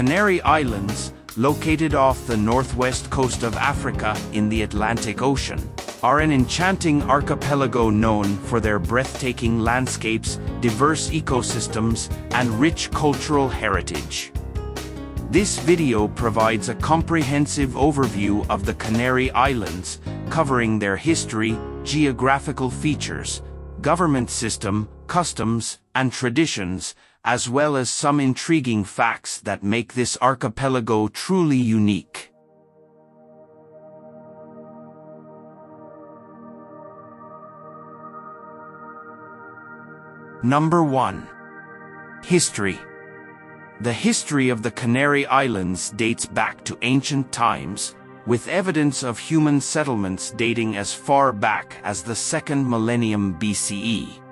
Canary Islands, located off the northwest coast of Africa in the Atlantic Ocean, are an enchanting archipelago known for their breathtaking landscapes, diverse ecosystems, and rich cultural heritage. This video provides a comprehensive overview of the Canary Islands, covering their history, geographical features, government system, customs, and traditions, as well as some intriguing facts that make this archipelago truly unique. Number 1. History The history of the Canary Islands dates back to ancient times, with evidence of human settlements dating as far back as the second millennium BCE.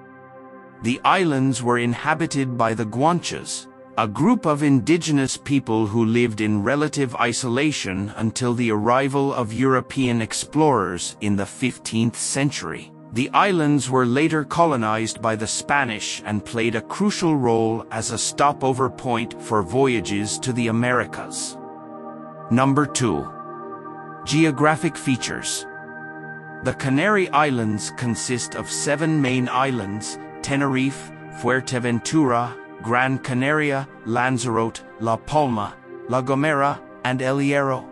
The islands were inhabited by the Guanches, a group of indigenous people who lived in relative isolation until the arrival of European explorers in the 15th century. The islands were later colonized by the Spanish and played a crucial role as a stopover point for voyages to the Americas. Number 2. Geographic features. The Canary Islands consist of seven main islands, Tenerife, Fuerteventura, Gran Canaria, Lanzarote, La Palma, La Gomera, and El Hierro.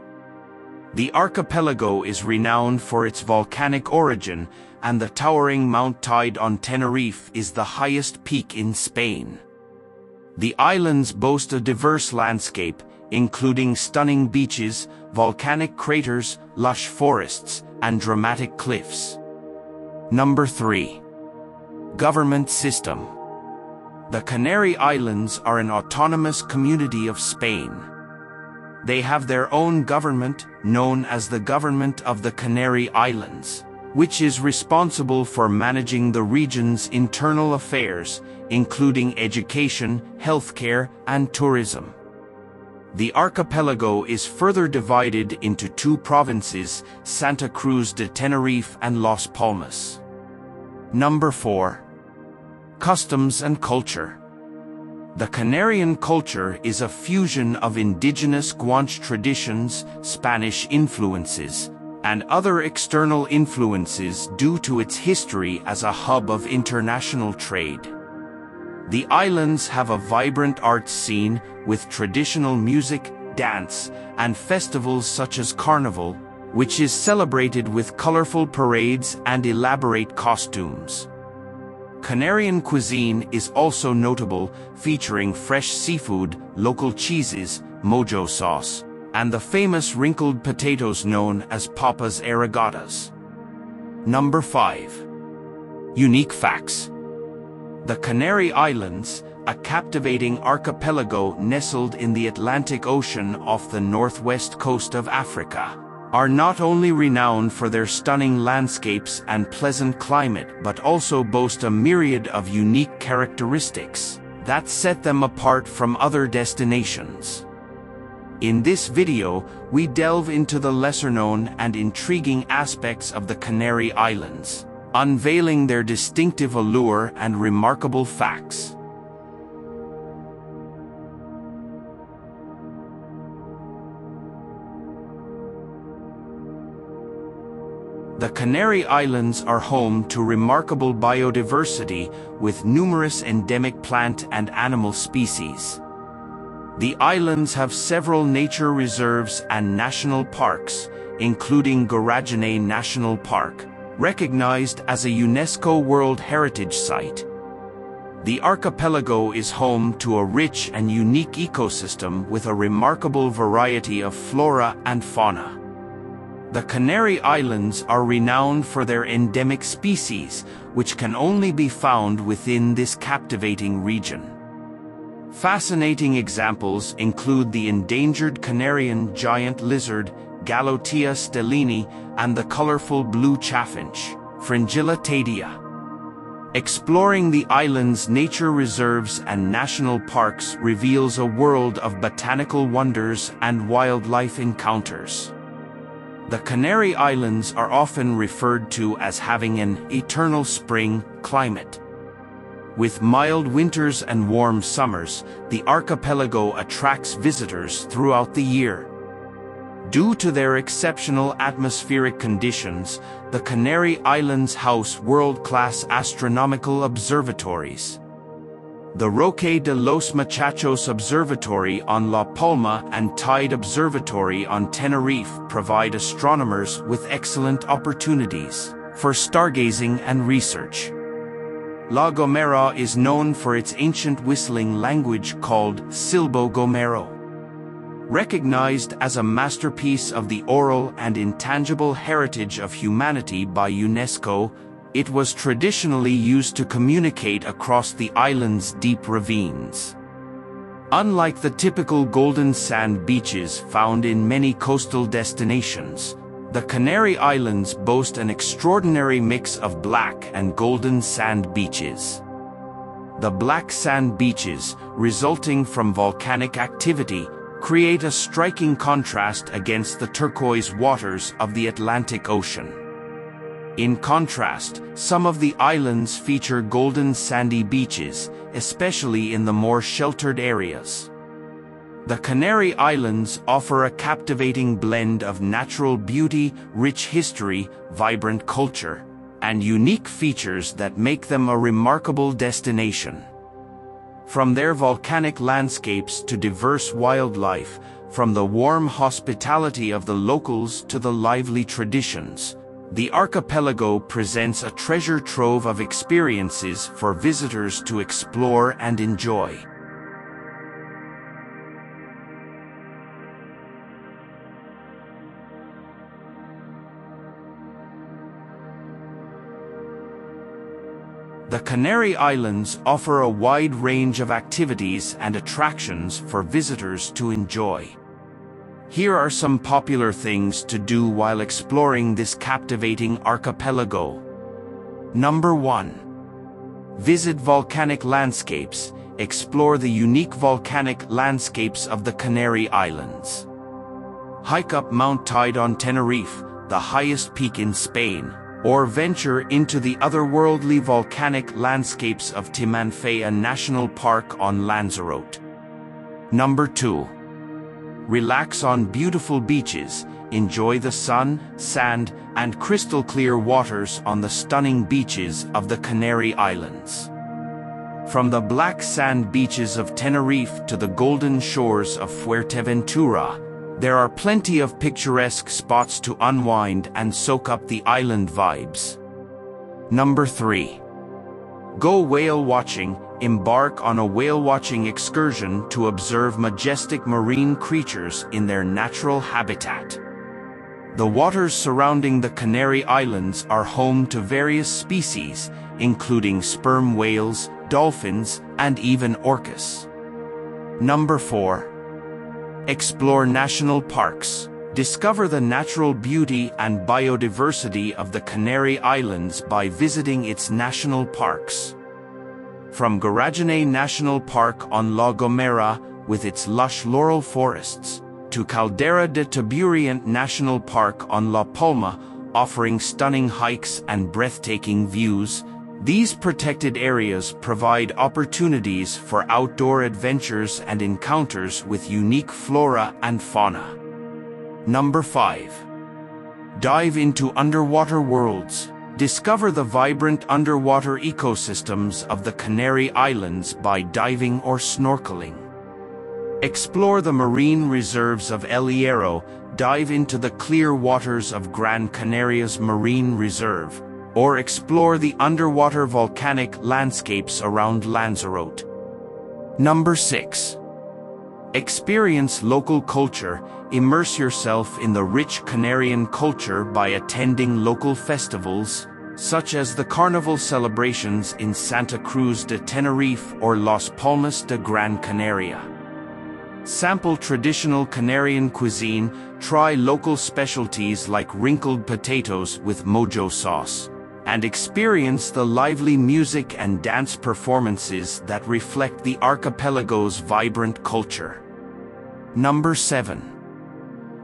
The archipelago is renowned for its volcanic origin, and the towering Mount Teide on Tenerife is the highest peak in Spain. The islands boast a diverse landscape, including stunning beaches, volcanic craters, lush forests, and dramatic cliffs. Number 3. Government System The Canary Islands are an autonomous community of Spain. They have their own government, known as the Government of the Canary Islands, which is responsible for managing the region's internal affairs, including education, healthcare, and tourism. The archipelago is further divided into two provinces, Santa Cruz de Tenerife and Las Palmas. Number 4. Customs and Culture The Canarian culture is a fusion of indigenous Guanche traditions, Spanish influences, and other external influences due to its history as a hub of international trade. The islands have a vibrant arts scene with traditional music, dance, and festivals such as Carnival, which is celebrated with colorful parades and elaborate costumes. Canarian cuisine is also notable, featuring fresh seafood, local cheeses, mojo sauce, and the famous wrinkled potatoes known as papas arrugadas. Number 5. Unique Facts The Canary Islands, a captivating archipelago nestled in the Atlantic Ocean off the northwest coast of Africa, are not only renowned for their stunning landscapes and pleasant climate but also boast a myriad of unique characteristics that set them apart from other destinations. In this video, we delve into the lesser-known and intriguing aspects of the Canary Islands, unveiling their distinctive allure and remarkable facts. The Canary Islands are home to remarkable biodiversity with numerous endemic plant and animal species. The islands have several nature reserves and national parks, including Garajonay National Park, recognized as a UNESCO World Heritage Site. The archipelago is home to a rich and unique ecosystem with a remarkable variety of flora and fauna. The Canary Islands are renowned for their endemic species, which can only be found within this captivating region. Fascinating examples include the endangered Canarian giant lizard, Gallotia stehlini, and the colorful blue chaffinch, Fringilla teydea. Exploring the island's nature reserves and national parks reveals a world of botanical wonders and wildlife encounters. The Canary Islands are often referred to as having an eternal spring climate. With mild winters and warm summers, the archipelago attracts visitors throughout the year. Due to their exceptional atmospheric conditions, the Canary Islands house world-class astronomical observatories. The Roque de los Muchachos Observatory on La Palma and Teide Observatory on Tenerife provide astronomers with excellent opportunities for stargazing and research. La Gomera is known for its ancient whistling language called Silbo Gomero. Recognized as a masterpiece of the oral and intangible heritage of humanity by UNESCO, it was traditionally used to communicate across the island's deep ravines. Unlike the typical golden sand beaches found in many coastal destinations, the Canary Islands boast an extraordinary mix of black and golden sand beaches. The black sand beaches, resulting from volcanic activity, create a striking contrast against the turquoise waters of the Atlantic Ocean. In contrast, some of the islands feature golden sandy beaches, especially in the more sheltered areas. The Canary Islands offer a captivating blend of natural beauty, rich history, vibrant culture, and unique features that make them a remarkable destination. From their volcanic landscapes to diverse wildlife, from the warm hospitality of the locals to the lively traditions, the archipelago presents a treasure trove of experiences for visitors to explore and enjoy. The Canary Islands offer a wide range of activities and attractions for visitors to enjoy. Here are some popular things to do while exploring this captivating archipelago. Number 1. Visit volcanic landscapes, explore the unique volcanic landscapes of the Canary Islands. Hike up Mount Teide on Tenerife, the highest peak in Spain, or venture into the otherworldly volcanic landscapes of Timanfaya National Park on Lanzarote. Number 2. Relax on beautiful beaches, enjoy the sun, sand, and crystal clear waters on the stunning beaches of the Canary Islands. From the black sand beaches of Tenerife to the golden shores of Fuerteventura, there are plenty of picturesque spots to unwind and soak up the island vibes. Number 3. Go whale watching, embark on a whale watching excursion to observe majestic marine creatures in their natural habitat. The waters surrounding the Canary Islands are home to various species, including sperm whales, dolphins, and even orcas. Number 4. Explore national parks. Discover the natural beauty and biodiversity of the Canary Islands by visiting its national parks. From Garajonay National Park on La Gomera, with its lush laurel forests, to Caldera de Taburiente National Park on La Palma, offering stunning hikes and breathtaking views, these protected areas provide opportunities for outdoor adventures and encounters with unique flora and fauna. Number 5. Dive into underwater worlds. Discover the vibrant underwater ecosystems of the Canary Islands by diving or snorkeling. Explore the marine reserves of El Hierro, dive into the clear waters of Gran Canaria's Marine Reserve, or explore the underwater volcanic landscapes around Lanzarote. Number 6. Experience local culture, immerse yourself in the rich Canarian culture by attending local festivals, such as the carnival celebrations in Santa Cruz de Tenerife or Las Palmas de Gran Canaria. Sample traditional Canarian cuisine, try local specialties like wrinkled potatoes with mojo sauce and experience the lively music and dance performances that reflect the archipelago's vibrant culture. Number 7.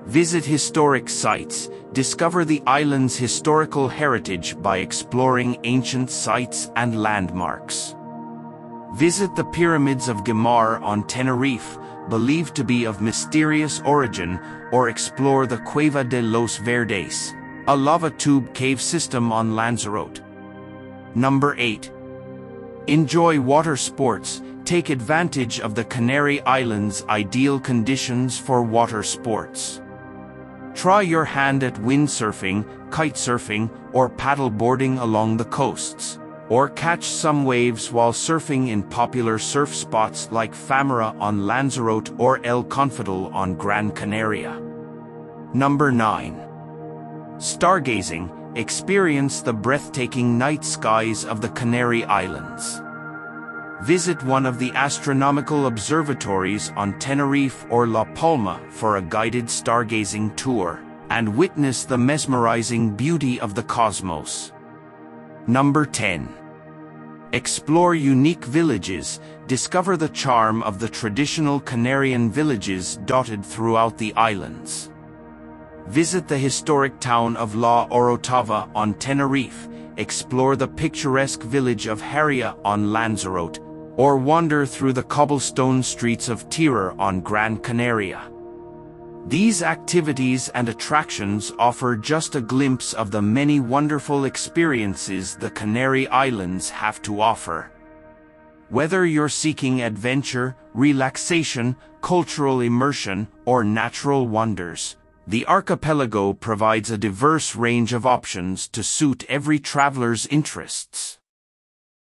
Visit historic sites, discover the island's historical heritage by exploring ancient sites and landmarks. Visit the pyramids of Guimar on Tenerife, believed to be of mysterious origin, or explore the Cueva de los Verdes, a lava tube cave system on Lanzarote. Number 8. Enjoy water sports, take advantage of the Canary Islands' ideal conditions for water sports. Try your hand at windsurfing, kitesurfing, or paddleboarding along the coasts or catch some waves while surfing in popular surf spots like Famara on Lanzarote or El Confital on Gran Canaria. Number 9. Stargazing, experience the breathtaking night skies of the Canary Islands. Visit one of the astronomical observatories on Tenerife or La Palma for a guided stargazing tour, and witness the mesmerizing beauty of the cosmos. Number 10. Explore unique villages, discover the charm of the traditional Canarian villages dotted throughout the islands. Visit the historic town of La Orotava on Tenerife, explore the picturesque village of Haria on Lanzarote, or wander through the cobblestone streets of Teror on Gran Canaria. These activities and attractions offer just a glimpse of the many wonderful experiences the Canary Islands have to offer. Whether you're seeking adventure, relaxation, cultural immersion, or natural wonders, the archipelago provides a diverse range of options to suit every traveler's interests.